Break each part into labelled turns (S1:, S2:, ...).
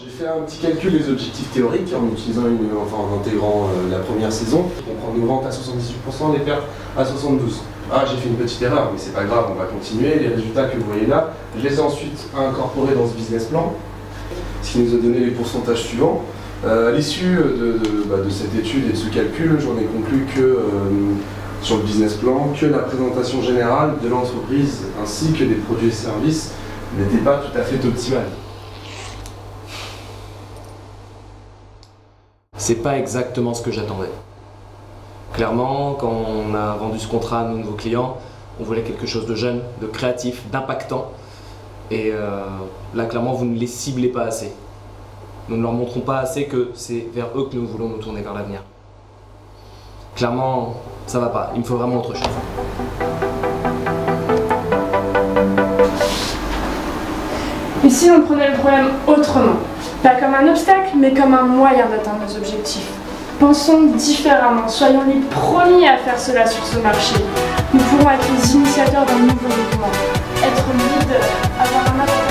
S1: J'ai fait un petit calcul des objectifs théoriques en utilisant enfin en intégrant euh, la première saison. On prend nos ventes à 78%, les pertes à 72%. Ah, j'ai fait une petite erreur, mais c'est pas grave, on va continuer. Les résultats que vous voyez là, je les ai ensuite incorporés dans ce business plan, ce qui nous a donné les pourcentages suivants. Euh, à l'issue de, bah, de, cette étude et de ce calcul, j'en ai conclu que euh, sur le business plan, que la présentation générale de l'entreprise ainsi que des produits et services n'était pas tout à fait optimale.
S2: C'est pas exactement ce que j'attendais. Clairement, quand on a vendu ce contrat à nos nouveaux clients, on voulait quelque chose de jeune, de créatif, d'impactant. Et euh, là, clairement, vous ne les ciblez pas assez. Nous ne leur montrons pas assez que c'est vers eux que nous voulons nous tourner vers l'avenir. Clairement, ça va pas. Il me faut vraiment autre chose.
S3: Et si on prenait le problème autrement Pas comme un obstacle, mais comme un moyen d'atteindre nos objectifs. Pensons différemment, soyons les premiers à faire cela sur ce marché. Nous pourrons être les initiateurs d'un nouveau mouvement, être leader, avoir un avantage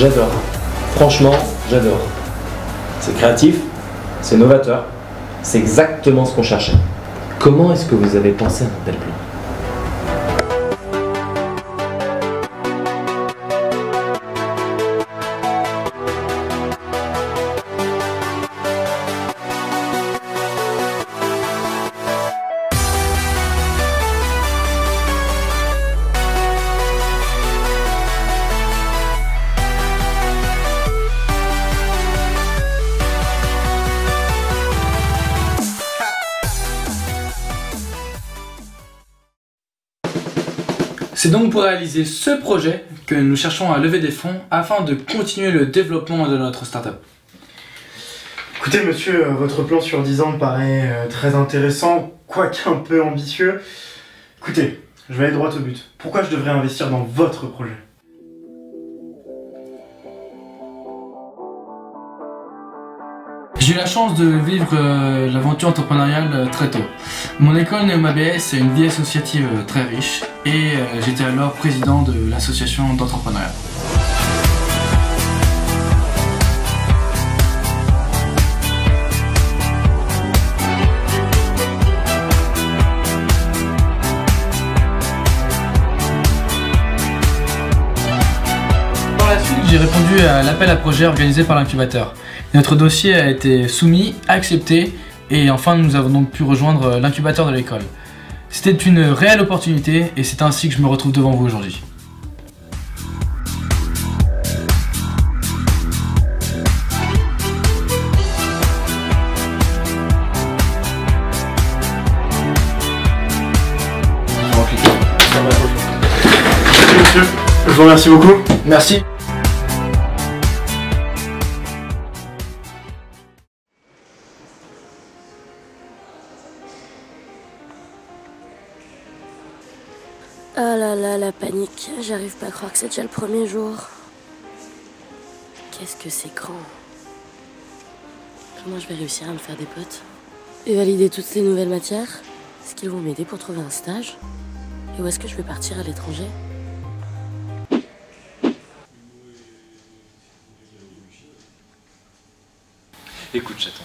S2: J'adore. Franchement, j'adore. C'est créatif, c'est novateur, c'est exactement ce qu'on cherchait. Comment est-ce que vous avez pensé à un tel plan?
S4: C'est donc pour réaliser ce projet que nous cherchons à lever des fonds afin de continuer le développement de notre startup.
S5: Écoutez monsieur, euh, votre plan sur 10 ans me paraît euh, très intéressant, quoique un peu ambitieux. Écoutez, je vais aller droit au but. Pourquoi je devrais investir dans votre projet?
S4: J'ai eu la chance de vivre euh, l'aventure entrepreneuriale euh, très tôt. Mon école NeumABS est une vie associative euh, très riche et j'étais alors président de l'association d'entrepreneuriat. À l'appel à projet organisé par l'incubateur. Notre dossier a été soumis, accepté, et enfin nous avons donc pu rejoindre l'incubateur de l'école. C'était une réelle opportunité et c'est ainsi que je me retrouve devant vous aujourd'hui.
S5: Je vous remercie beaucoup.
S4: Merci.
S6: Ah là là, la panique. J'arrive pas à croire que c'est déjà le premier jour. Qu'est-ce que c'est grand. Comment je vais réussir à me faire des potes Et valider toutes ces nouvelles matières Est-ce qu'ils vont m'aider pour trouver un stage Et où est-ce que je vais partir à l'étranger
S7: Écoute, chaton,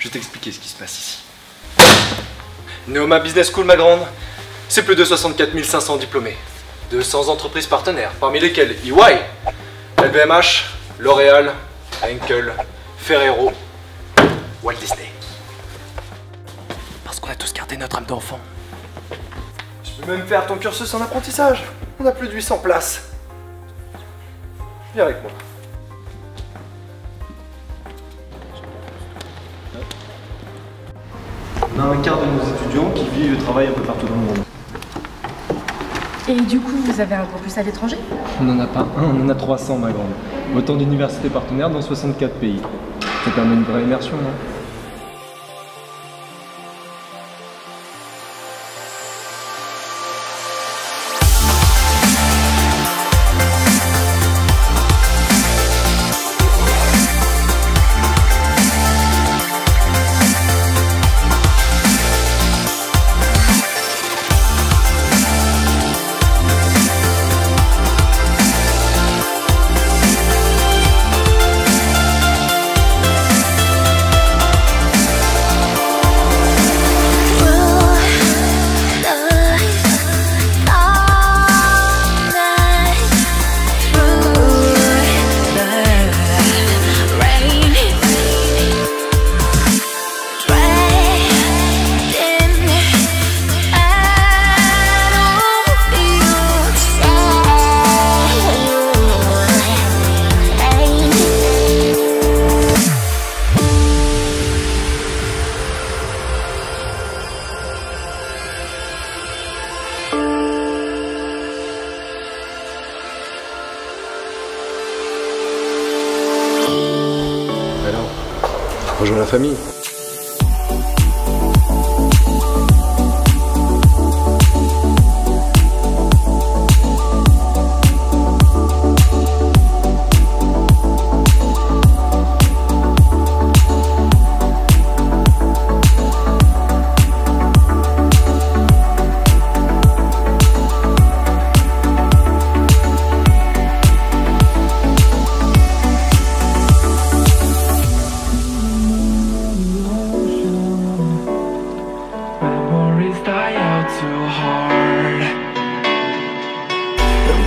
S7: je vais t'expliquer ce qui se passe ici. Neoma Business School, ma grande, c'est plus de 64 500 diplômés. 200 entreprises partenaires, parmi lesquelles EY, LVMH, L'Oréal, Henkel, Ferrero, Walt Disney. Parce qu'on a tous gardé notre âme d'enfant. Je peux même faire ton cursus en apprentissage. On a plus de 800 places. Viens avec moi.
S8: On a un quart de nos étudiants qui vivent et travaillent un peu partout dans le monde.
S3: Et du coup, vous avez un campus à l'étranger?
S8: On n'en a pas un, on en a 300, ma grande. Autant d'universités partenaires dans 64 pays. Ça permet une vraie immersion, non?
S7: la famille.